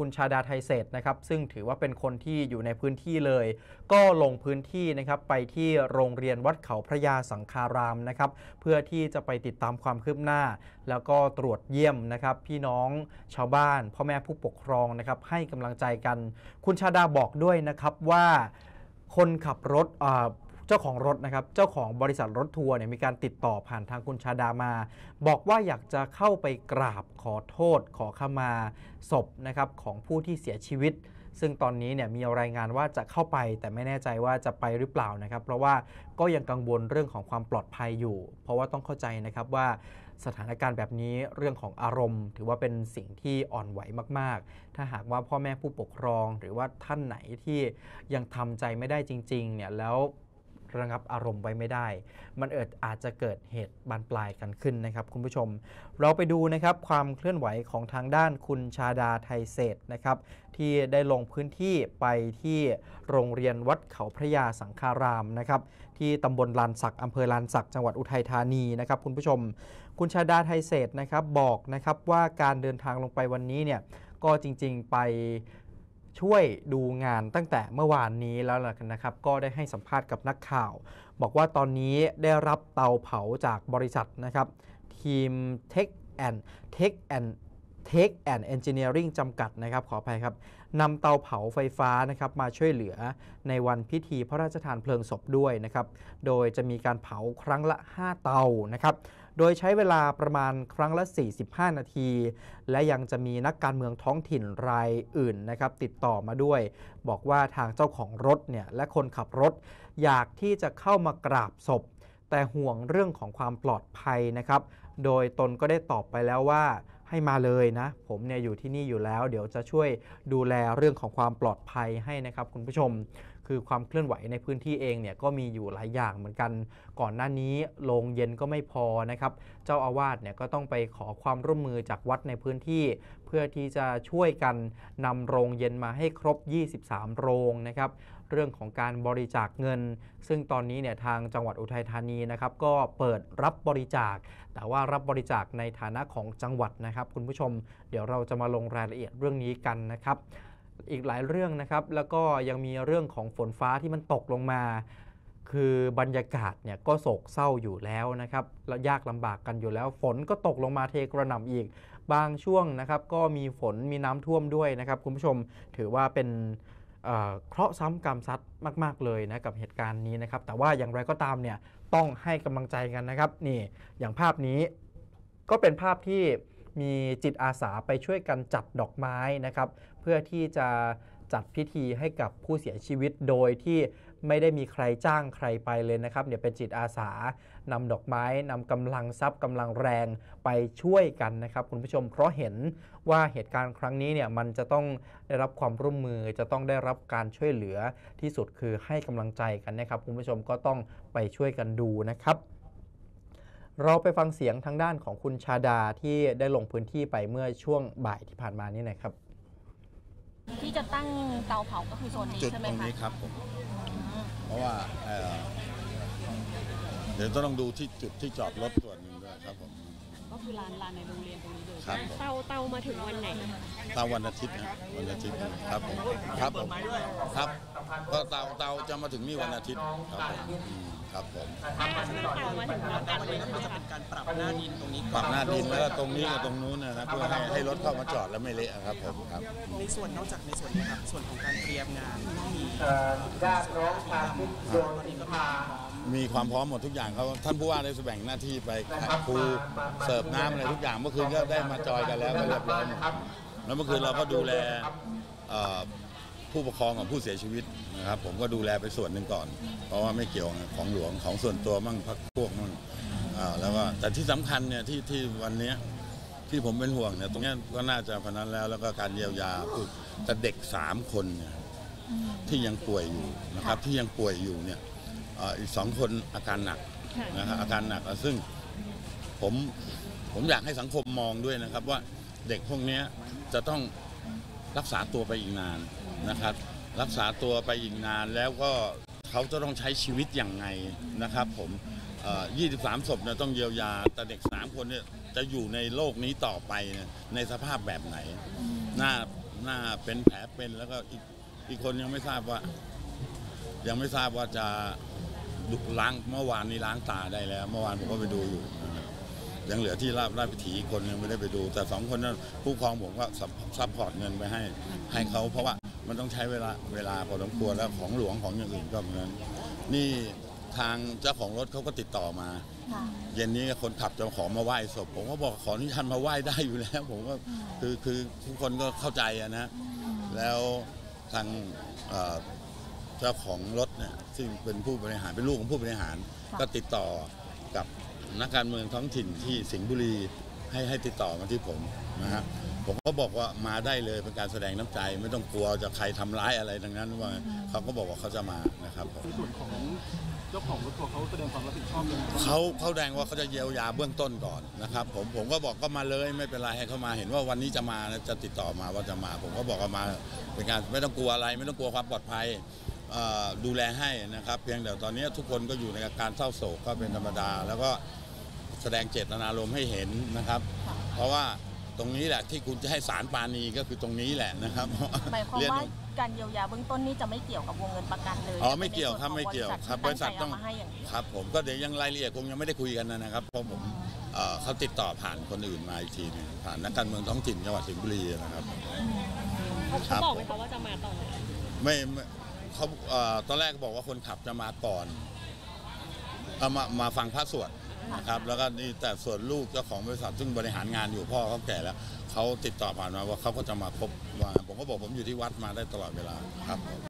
คุณชาดาไทยเศษนะครับ ซึ่งถือว่าเป็นคนที่อยู่ในพื้นที่เลย ก็ลงพื้นที่นะครับไปที่โรงเรียนวัดเขาพระยาสังคารามนะครับ เพื่อที่จะไปติดตามความคืบหน้า แล้วก็ตรวจเยี่ยมนะครับ พี่น้องชาวบ้าน พ่อแม่ผู้ปกครองนะครับ ให้กำลังใจกัน คุณชาดาบอกด้วยนะครับว่าคนขับรถ เจ้าของรถนะครับ เจ้าของบริษัทรถทัวร์เนี่ยมีการติดต่อผ่านทางคุณชาดามา บอกว่าอยากจะเข้าไปกราบขอโทษ ขอขมาศพนะครับของผู้ที่เสียชีวิต ซึ่งตอนนี้เนี่ยมีรายงานว่าจะเข้าไปแต่ไม่แน่ใจว่าจะไปหรือเปล่านะครับ เพราะว่าก็ยังกังวลเรื่องของความปลอดภัยอยู่ เพราะว่าต้องเข้าใจนะครับว่าสถานการณ์แบบนี้เรื่องของอารมณ์ ถือว่าเป็นสิ่งที่อ่อนไหวมาก ๆ ถ้าหากว่าพ่อแม่ผู้ปกครอง หรือว่าท่านไหนที่ยังทำใจไม่ได้จริง ๆ เนี่ยแล้ว ระงับอารมณ์ไว้ไม่ได้ มันเอิดอาจจะเกิดเหตุบานปลายกันขึ้นนะครับคุณผู้ชม เราไปดูนะครับความเคลื่อนไหวของทางด้านคุณชาดาไทยเศรษฐ์นะครับที่ได้ลงพื้นที่ไปที่โรงเรียนวัดเขาพระยาสังฆารามนะครับที่ตำบลลานสักอำเภอลานสักจังหวัดอุทัยธานีนะครับคุณผู้ชม คุณชาดาไทยเศรษฐ์นะครับบอกนะครับว่าการเดินทางลงไปวันนี้เนี่ยก็จริงๆไป ช่วยดูงานตั้งแต่เมื่อวานนี้แล้วนะครับ ก็ได้ให้สัมภาษณ์กับนักข่าว บอกว่าตอนนี้ได้รับเตาเผาจากบริษัทนะครับ ทีม Tech and Tech and Tech and Engineering จำกัดนะครับ ขออภัยครับนำเตาเผาไฟฟ้านะครับมาช่วยเหลือในวันพิธีพระราชทานเพลิงศพด้วยนะครับ โดยจะมีการเผาครั้งละ 5 เตานะครับ โดยใช้เวลาประมาณครั้งละ 45 นาที และยังจะมีนักการเมืองท้องถิ่นรายอื่นนะครับติดต่อมาด้วย บอกว่าทางเจ้าของรถเนี่ยและคนขับรถ อยากที่จะเข้ามากราบศพ แต่ห่วงเรื่องของความปลอดภัยนะครับ โดยตนก็ได้ตอบไปแล้วว่าให้มาเลยนะ ผมเนี่ยอยู่ที่นี่อยู่แล้ว เดี๋ยวจะช่วยดูแลเรื่องของความปลอดภัยให้นะครับคุณผู้ชม คือความเคลื่อนไหวในพื้นที่เองเนี่ยก็มีอยู่หลายอย่างเหมือนกัน ก่อนหน้านี้โรงเย็นก็ไม่พอนะครับเจ้าอาวาสเนี่ยก็ต้องไปขอความร่วมมือจากวัดในพื้นที่ เพื่อที่จะช่วยกันนำโรงเย็นมาให้ครบ 23 โรงนะครับเรื่องของการบริจาคเงิน ซึ่งตอนนี้เนี่ยทางจังหวัดอุทัยธานีนะครับก็เปิดรับบริจาค แต่ว่ารับบริจาคในฐานะของจังหวัดนะครับ คุณผู้ชมเดี๋ยวเราจะมาลงรายละเอียดเรื่องนี้กันนะครับ อีกหลายเรื่องนะครับ แล้วก็ยังมีเรื่องของฝนฟ้าที่มันตกลงมา คือบรรยากาศเนี่ยก็โศกเศร้าอยู่แล้วนะครับแล้วยากลำบากกันอยู่แล้ว ฝนก็ตกลงมาเทกระหน่ำอีก บางช่วงนะครับก็มีฝนมีน้ำท่วมด้วยนะครับ คุณผู้ชมถือว่าเป็นเอ่อเคราะห์ซ้ำกรรมซัดมาก ๆ เลยนะกับเหตุการณ์นี้นะครับ แต่ว่าอย่างไรก็ตามเนี่ยต้องให้กำลังใจกันนะครับนี่อย่างภาพนี้ก็เป็นภาพที่ มีจิตอาสาไปช่วยกันจัดดอกไม้นะครับ เพื่อที่จะจัดพิธีให้กับผู้เสียชีวิตโดยที่ไม่ได้มีใครจ้างใครไปเลยนะครับเนี่ยเป็นจิตอาสานำดอกไม้นำกำลังทรัพย์กำลังแรงไปช่วยกันนะครับ คุณผู้ชมเพราะเห็นว่าเหตุการณ์ครั้งนี้เนี่ยมันจะต้องได้รับความร่วมมือจะต้องได้รับการช่วยเหลือที่สุดคือให้กำลังใจกันนะครับ คุณผู้ชมก็ต้องไปช่วยกันดูนะครับ เราไปฟังเสียงทางด้านของคุณชาดาที่ได้ลงพื้นที่ไปเมื่อช่วงบ่ายที่ผ่านมานี่หนะครับ ที่จะตั้งเตาเผาก็คือโซนนี้จุดใช่ไหมตรงคะนี้ครับผมอืมเพราะว่าเอ่อเดี๋ยวต้องดูที่จุดที่จอดรถส่วนหนึ่งด้วยครับผม ก็คือลานลานในโรงเรียนตรงนี้เลย ครับผมเตาเตามาถึงวันไหน ตามวันอาทิตย์นะวันอาทิตย์ครับผมครับผมครับก็เตาเตาจะมาถึงนี่วันอาทิตย์ครับผมอืม ครับผมถ้าถ้าเตามาถึงพร้อมกันเลยใช่ไหมคะการปรับหน้าดินตรงนี้ปรับหน้าดินแล้วก็ตรงนี้กับตรงนู้นนะนะเพื่อให้ให้รถเข้ามาจอดแล้วไม่เละครับผมครับในส่วนนอกจากในส่วนนี้ครับส่วนของการเตรียมงานต้องมีญาติน้องชาติโดนนิพามีความพร้อมหมดทุกอย่างเขาท่านผู้ว่าได้แบ่งหน้าที่ไปครูเสิร์ฟน้ำอะไรทุกอย่างเมื่อคืนก็ได้มาจอยกันแล้วก็เรียบร้อยหมดแล้วเมื่อคืนเราก็ดูแลเอ่อ ผู้ปกครองของผู้เสียชีวิตนะครับ ผมก็ดูแลไปส่วนหนึ่งก่อน เพราะว่าไม่เกี่ยวกับของหลวงของส่วนตัวมั่งพักพวกมั่งอ่าแล้วก็แต่ที่สำคัญเนี่ยที่ที่วันเนี้ยที่ผมเป็นห่วงเนี่ยตรงเนี้ยก็น่าจะพนันแล้วแล้วก็การเยียวยาคือแต่เด็กสามคนเนี่ยที่ยังป่วยอยู่นะครับที่ยังป่วยอยู่เนี่ยเอ่ออีกสองคนอาการหนักนะครับอาการหนักอะซึ่งผมผมอยากให้สังคมมองด้วยนะครับว่าเด็กพวกเนี้ยจะต้องรักษาตัวไปอีกนาน นะครับ รักษาตัวไปอีกนานแล้วก็เขาจะต้องใช้ชีวิตอย่างไงนะครับ ผม23 ศพเนี่ยต้องเยียวยา แต่เด็ก 3 คนเนี่ยจะอยู่ในโลกนี้ต่อไปในสภาพแบบไหน หน้าหน้าเป็นแผลเป็นแล้วก็อีกอีกคนยังไม่ทราบว่า ยังไม่ทราบว่าจะดูล้างเมื่อวานนี้ล้างตาได้แล้ว เมื่อวานผมก็ไปดูอยู่ยังเหลือที่ราบราชพิถีคนยังไม่ได้ไปดู แต่สองคนนั้นผู้ปกครองผมก็ support เงินไปให้ให้เขาเพราะว่า มันต้องใช้เวลาเวลาพอสมควรแล้วของหลวงของอย่างอื่นก็เหมือนกันนี่ทางเจ้าของรถเขาก็ติดต่อมาเย็นนี้คนขับจะขอมาไหว้ศพ ผมก็บอกขออนุญาตมาไหว้ได้อยู่แล้ว ผมก็คือคือทุกคนก็เข้าใจอะนะ แล้วทางเอ่อเจ้าของรถเนี่ยซึ่งเป็นผู้บริหารเป็นลูกของผู้บริหารก็ติดต่อกับนักการเมืองท้องถิ่นที่สิงห์บุรีให้ให้ติดต่อมาที่ผมนะฮะ ผมก็บอกว่ามาได้เลยเป็นการแสดงน้ำใจ ไม่ต้องกลัวจะใครทำร้ายอะไรดังนั้นว่าเขาก็บอกว่าเขาจะมานะครับผมในส่วนของเจ้าของรถทัวร์เขาแสดงความรับผิดชอบยังไงบ้างเขาเขาแดงว่าเขาจะเยียวยาเบื้องต้นก่อนนะครับ ผมผมก็บอกก็มาเลยไม่เป็นไรให้เขามาเห็นว่าวันนี้จะมานะจะติดต่อมาว่าจะมา ผมก็บอกว่ามาเป็นการไม่ต้องกลัวอะไร ไม่ต้องกลัวความปลอดภัยเอ่อดูแลให้นะครับ เพียงแต่ตอนนี้ทุกคนก็อยู่ในอาการเศร้าโศกก็เป็นธรรมดา แล้วก็แสดงเจตนารมณ์ให้เห็นนะครับ เพราะว่า ตรงนี้แหละที่คุณจะให้สารปาณีก็คือตรงนี้แหละนะครับหมายความเรียนว่าการเยียวยาเบื้องต้นนี่จะไม่เกี่ยวกับวงเงินประกันเลยอ๋อไม่เกี่ยวครับไม่เกี่ยวครับบริษัทที่ตั้งใจเอามาให้อย่างเดียวครับ ผมก็เดี๋ยวยังรายละเอียดคงยังไม่ได้คุยกันนะครับเพราะผมเอ่อเขาติดต่อผ่านคนอื่นมาอีกทีหนึงผ่านนักการเมืองท้องถิ่นจังหวัดสิงห์บุรีนะครับเขาบอกไหมคะว่าจะมาตอนไหนไม่ไม่เขาเอ่อตอนแรกบอกว่าคนขับจะมาก่อนเอามามาฟังพระสวด นะครับแล้วก็นี่แต่ส่วนลูกเจ้าของบริษัทซึ่งบริหารงานอยู่พ่อเขาแก่แล้วเขาติดต่อผ่านมาว่าเขาก็จะมาพบว่าผมก็บอกผมอยู่ที่วัดมาได้ตลอดเวลาครับ